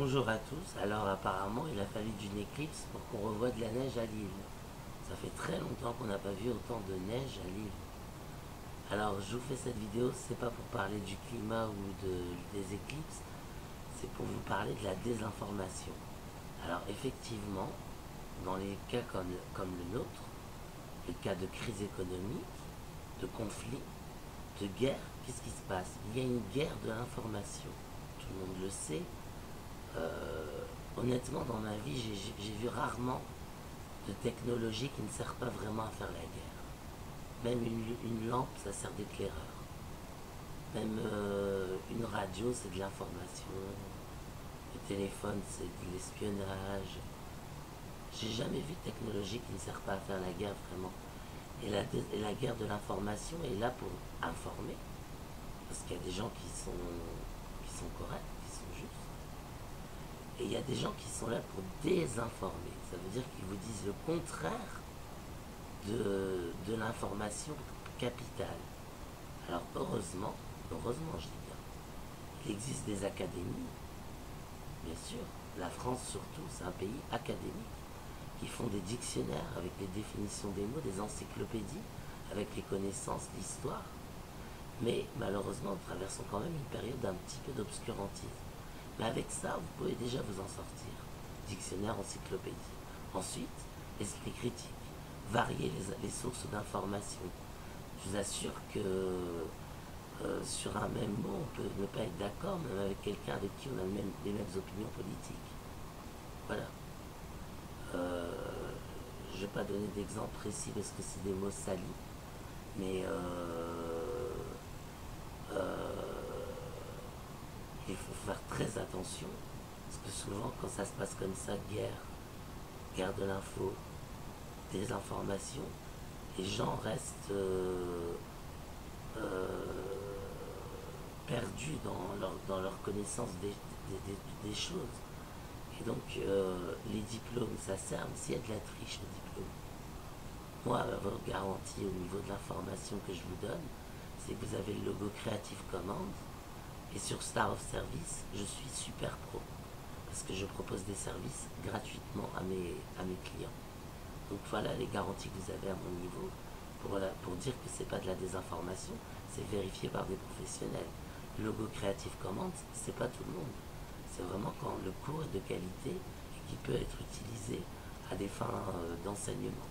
Bonjour à tous. Alors apparemment il a fallu d'une éclipse pour qu'on revoie de la neige à Lille. Ça fait très longtemps qu'on n'a pas vu autant de neige à Lille. Alors je vous fais cette vidéo, c'est pas pour parler du climat ou de, des éclipses, c'est pour vous parler de la désinformation. Alors effectivement, dans les cas comme, comme le nôtre, les cas de crise économique, de conflit, de guerre, qu'est-ce qui se passe? Il y a une guerre de l'information. Tout le monde le sait, honnêtement, dans ma vie, j'ai vu rarement de technologie qui ne sert pas vraiment à faire la guerre. Même une, lampe, ça sert d'éclaireur. Même euh, une radio, c'est de l'information. Le téléphone, c'est de l'espionnage. J'ai jamais vu de technologie qui ne sert pas à faire la guerre vraiment. Et la, et la guerre de l'information est là pour informer. Parce qu'il y a des gens qui sont et il y a des gens qui sont là pour désinformer. Ça veut dire qu'ils vous disent le contraire de, de l'information capitale. Alors heureusement, heureusement je dis bien, il existe des académies, bien sûr, la France surtout, c'est un pays académique, qui font des dictionnaires avec les définitions des mots, des encyclopédies, avec les connaissances, l'histoire. Mais malheureusement, nous traversons quand même une période d'un petit peu d'obscurantisme. Mais avec ça, vous pouvez déjà vous en sortir. Dictionnaire, encyclopédie. Ensuite, esprit critique. Varier les, sources d'information. Je vous assure que euh, sur un même mot, on peut ne pas être d'accord, même avec quelqu'un avec qui on a les mêmes opinions politiques. Voilà. Euh, je ne vais pas donner d'exemple précis parce que c'est des mots salis, mais euh, il faut faire très attention, parce que souvent quand ça se passe comme ça, guerre, guerre de l'info, des informations, les gens restent euh, euh, perdus dans leur, dans leur connaissance des, choses. Et donc euh, les diplômes, ça sert, mais s'il de la triche au diplôme. Moi, votre garantie au niveau de l'information que je vous donne, c'est que vous avez le logo Creative Commons, et sur Star of Service, je suis super pro. Parce que je propose des services gratuitement à mes, à mes clients. Donc voilà les garanties que vous avez à mon niveau pour, pour dire que ce n'est pas de la désinformation, c'est vérifié par des professionnels. Le logo Creative Commons, c'est pas tout le monde. C'est vraiment quand le cours est de qualité et qui peut être utilisé à des fins euh, d'enseignement.